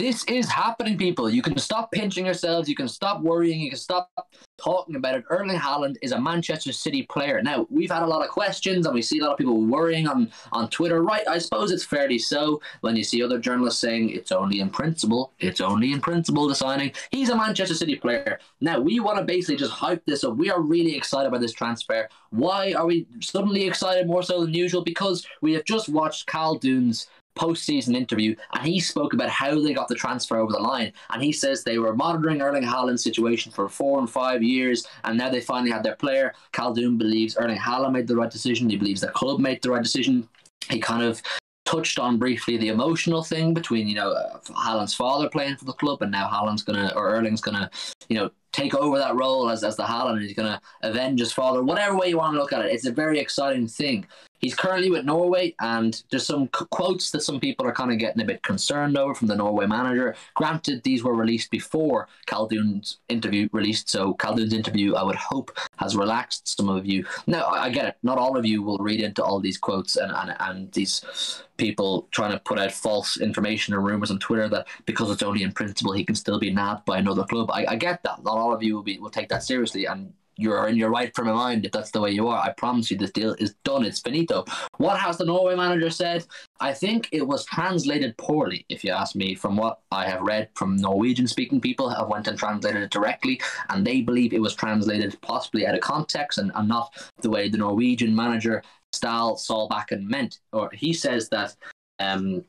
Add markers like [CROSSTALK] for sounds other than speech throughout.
this is happening, people. You can stop pinching yourselves. You can stop worrying. You can stop talking about it. Erling Haaland is a Manchester City player. Now, we've had a lot of questions and we see a lot of people worrying on, on Twitter. Right, I suppose it's fairly so when you see other journalists saying it's only in principle. It's only in principle the signing. He's a Manchester City player. Now, we want to basically just hype this up. We are really excited by this transfer. Why are we suddenly excited more so than usual? Because we have just watched Khaldoon's post-season interview, and he spoke about how they got the transfer over the line. And he says they were monitoring Erling Haaland's situation for four and five years, and now they finally had their player. Khaldoon believes Erling Haaland made the right decision. He believes the club made the right decision. He kind of touched on briefly the emotional thing between you know uh, Haaland's father playing for the club, and now Haaland's gonna or Erling's gonna you know take over that role as as the Haaland. He's gonna avenge his father. Whatever way you want to look at it, it's a very exciting thing. He's currently with Norway, and there's some c- quotes that some people are kind of getting a bit concerned over from the Norway manager. Granted, these were released before Khaldoon's interview released, so Khaldoon's interview, I would hope, has relaxed some of you. Now, I get it. Not all of you will read into all these quotes and, and, and these people trying to put out false information or rumors on Twitter that because it's only in principle he can still be nabbed by another club. I, I get that. Not all of you will be will take that seriously, and you're in your right frame of mind if that's the way you are. I promise you, this deal is done. It's finito. What has the Norway manager said? I think it was translated poorly, if you ask me, from what I have read from Norwegian speaking people have went and translated it directly, and they believe it was translated possibly out of context and, and not the way the Norwegian manager Ståle Solbakken meant. Or he says that um,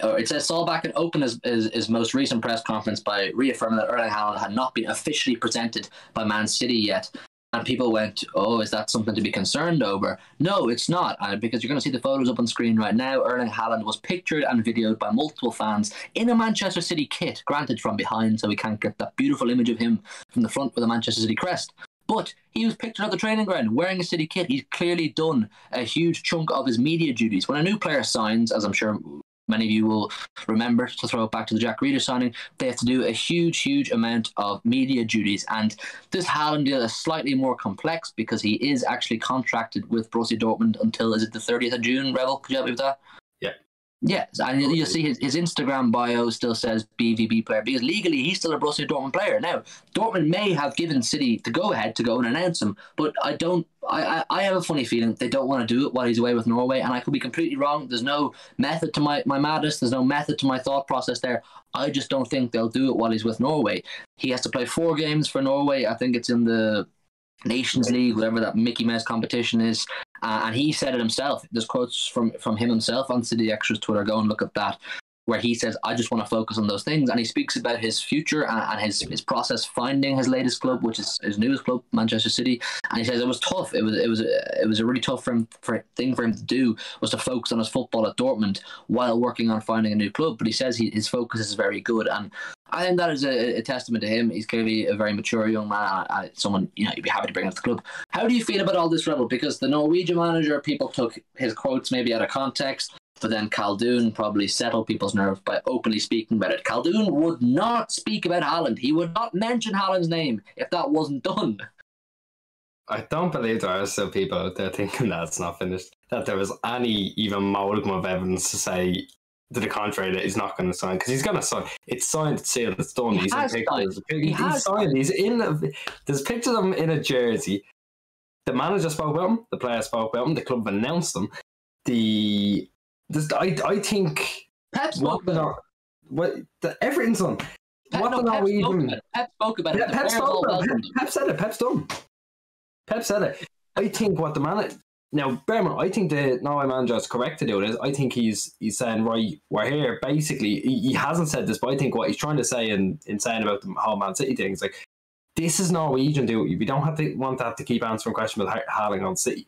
it says Solbakken opened his, his, his, most recent press conference by reaffirming that Erling Haaland had not been officially presented by Man City yet. And people went, "Oh, is that something to be concerned over?" No, it's not, uh, because you're going to see the photos up on screen right now. Erling Haaland was pictured and videoed by multiple fans in a Manchester City kit, granted from behind, so we can't get that beautiful image of him from the front with a Manchester City crest. But he was pictured at the training ground wearing a City kit. He's clearly done a huge chunk of his media duties. When a new player signs, as I'm sure many of you will remember to throw it back to the Jack Reader signing, they have to do a huge, huge amount of media duties. And this Haaland deal is slightly more complex because he is actually contracted with Borussia Dortmund until, is it the 30th of June, Reville? Could you help me with that? Yes, and you'll see his, his Instagram bio still says BVB player because legally he's still a Borussia Dortmund player. Now, Dortmund may have given City the go ahead to go and announce him, but I don't. I, I, I have a funny feeling they don't want to do it while he's away with Norway, and I could be completely wrong. There's no method to my, my madness, there's no method to my thought process there. I just don't think they'll do it while he's with Norway. He has to play four games for Norway. I think it's in the Nations League, whatever that Mickey Mouse competition is. Uh, and he said it himself. There's quotes from, from him himself on City Xtra's Twitter. Go and look at that, where he says, "I just want to focus on those things." And he speaks about his future and, and his his process finding his latest club, which is his newest club, Manchester City. And he says it was tough. It was it was it was a really tough for him, for thing for him to do was to focus on his football at Dortmund while working on finding a new club. But he says he, his focus is very good and. I think that is a, a, testament to him. He's clearly a very mature young man, uh, someone you know you'd be happy to bring into the club. How do you feel about all this Reville? Because the Norwegian manager, people took his quotes maybe out of context, but then Khaldoon probably settled people's nerves by openly speaking about it. Khaldoon would not speak about Haaland. He would not mention Haaland's name if that wasn't done. I don't believe there are still people out there thinking that's not finished. That there was any even modicum of evidence to say to the contrary that he's not going to sign because he's going to sign. It's signed, it's sealed, it's done. He he's has in pictures. signed. He, He he's signed. He's in. A, there's pictures of him in a jersey. The manager spoke about him. The player spoke about him. The club announced him. The this, I I think Pep spoke what about what the everything's on. Pep, what no, the Pep, spoke Norwegian- about it. Pep spoke about it. Yeah, Pep spoke about it. Pep. Pep said it. Pep's done. Pep said it. I think what the man now, Berman, I think the Norway manager is correct to do it. Is I think he's he's saying right, we're here. Basically, he, he hasn't said this, but I think what he's trying to say in, in saying about the whole Man City thing is like this is Norwegian duty. We don't have to want to have to keep answering questions about Ha- Haaland on City.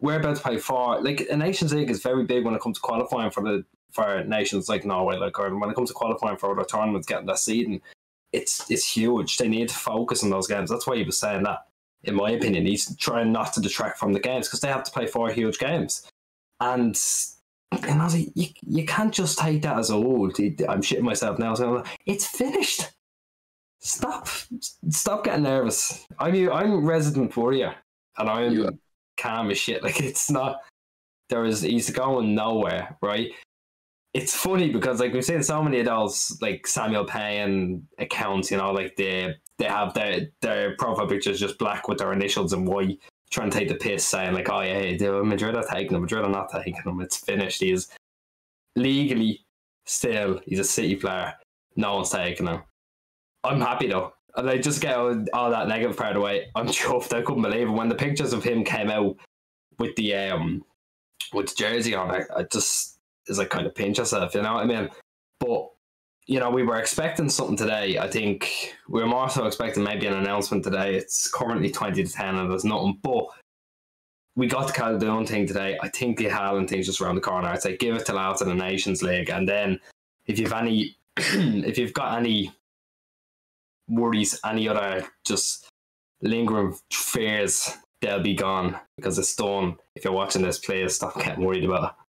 We're about to play for like a Nations League is very big when it comes to qualifying for the for nations like Norway, like or when it comes to qualifying for other tournaments, getting that seed, and it's it's huge. They need to focus on those games. That's why he was saying that. In my opinion, he's trying not to detract from the games because they have to play four huge games, and and I was like, you, you can't just take that as a oh, I'm shitting myself now. So it's finished. Stop, stop getting nervous. I'm I'm resident warrior, and I'm are. calm as shit. Like it's not. There is he's going nowhere, right? It's funny because like we've seen so many adults like Samuel Payne accounts, you know, like they they have their their profile pictures just black with their initials and white, trying to take the piss, saying like, "Oh yeah, the Madrid are taking him, Madrid are not taking him. It's finished. He's legally still he's a City player. No one's taking him. I'm happy though. And I just get all, all that negative part away. I'm [LAUGHS] chuffed. I couldn't believe it when the pictures of him came out with the um with the jersey on. I, I just is like kind of pinch yourself, you know what I mean? But you know, we were expecting something today. I think we were more so expecting maybe an announcement today. It's currently twenty to ten, and there's nothing. But we got the Khaldoon thing today. I think the Haaland thing's just around the corner. I'd say give it till after the Nations League, and then if you've any, [CLEARS THROAT] if you've got any worries, any other just lingering fears, they'll be gone because it's done. If you're watching this, please stop getting worried about it.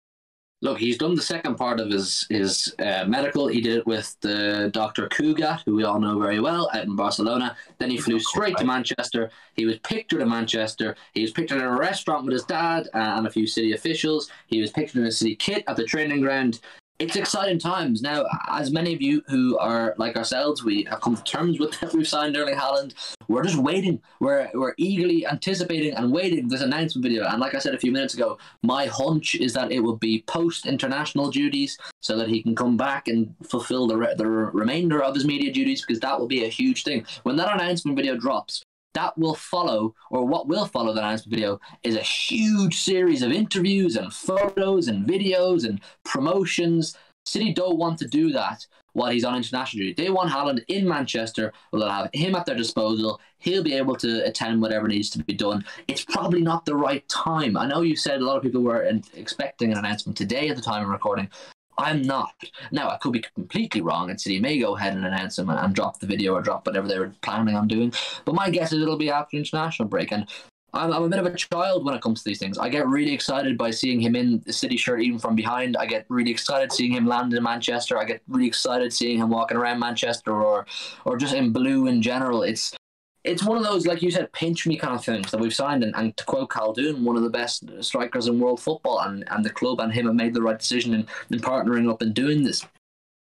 Look, he's done the second part of his his uh, medical. He did it with the Dr. Cugat, who we all know very well, out in Barcelona. Then he flew straight to Manchester. He was pictured in Manchester. He was pictured in a restaurant with his dad and a few city officials. He was pictured in a city kit at the training ground it's exciting times now. As many of you who are like ourselves, we have come to terms with that. [LAUGHS] We've signed Erling Haaland. We're just waiting. We're we're eagerly anticipating and waiting this announcement video. And like I said a few minutes ago, my hunch is that it will be post international duties, so that he can come back and fulfill the re- the remainder of his media duties, because that will be a huge thing. When that announcement video drops, that will follow, or what will follow the announcement video, is a huge series of interviews and photos and videos and promotions. City don't want to do that while he's on international duty. They want Haaland in Manchester. They'll have him at their disposal. He'll be able to attend whatever needs to be done. It's probably not the right time. I know you said a lot of people were expecting an announcement today at the time of recording, I'm not. Now, I could be completely wrong, and City may go ahead and announce him and, drop the video or drop whatever they were planning on doing. But my guess is it'll be after international break. And I'm, I'm a bit of a child when it comes to these things. I get really excited by seeing him in the City shirt, even from behind. I get really excited seeing him land in Manchester. I get really excited seeing him walking around Manchester or, or just in blue in general. It's it's one of those, like you said, pinch me kind of things that we've signed. And, and to quote Khaldoon, one of the best strikers in world football, and, and the club and him have made the right decision in, in partnering up and doing this.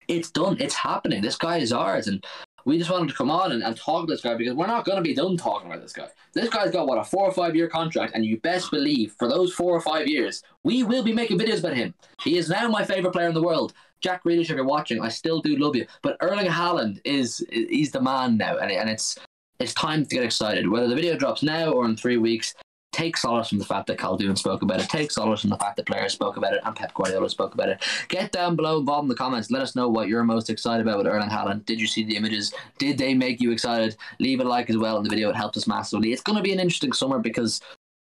It's done. It's happening. This guy is ours. And we just wanted to come on and, and talk to this guy because we're not going to be done talking about this guy. This guy's got, what, a four or five year contract. And you best believe for those four or five years, we will be making videos about him. He is now my favorite player in the world. Jack Grealish, if you're watching, I still do love you. But Erling Haaland is he's the man now, and, and it's it's time to get excited. Whether the video drops now or in three weeks, take solace from the fact that Khaldoon spoke about it. Take solace from the fact that players spoke about it and Pep Guardiola spoke about it. Get down below, involved in the comments. Let us know what you're most excited about with Erling Haaland. Did you see the images? Did they make you excited? Leave a like as well in the video. It helps us massively. It's going to be an interesting summer because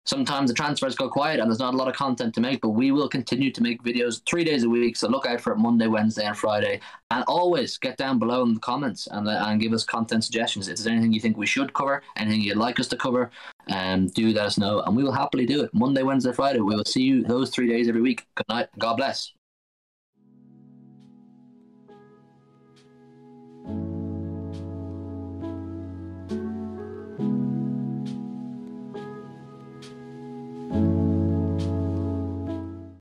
sometimes the transfers go quiet and there's not a lot of content to make, but we will continue to make videos three days a week. So look out for it Monday, Wednesday, and Friday. And always get down below in the comments and, uh, and give us content suggestions. If there's anything you think we should cover, anything you'd like us to cover, um, do let us know. And we will happily do it Monday, Wednesday, Friday. We will see you those three days every week. Good night. God bless.